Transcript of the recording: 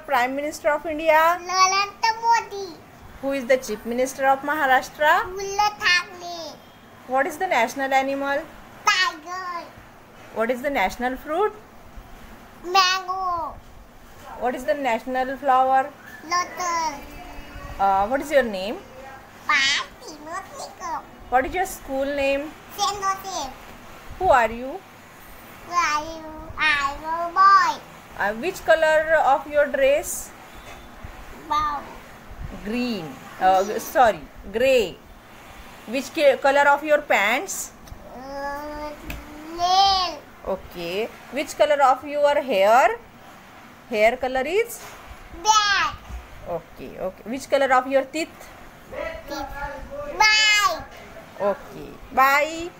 of India? Narendra Modi. Who is the Chief Minister of Maharashtra? Thakre. What is the national animal? Tiger. What is the national fruit? Mango. What is the national flower? Lotus. Uh, what is your name? What is your school name? Saint Joseph. Who are you? Where are you? Boy. Uh, which color of your dress? Wow. Green. Uh, sorry, gray. Which color of your pants? Uh, nail. Okay. Which color of your hair? Hair color is? Black. Okay. Okay. Which color of your teeth? Bye. Okay. Bye.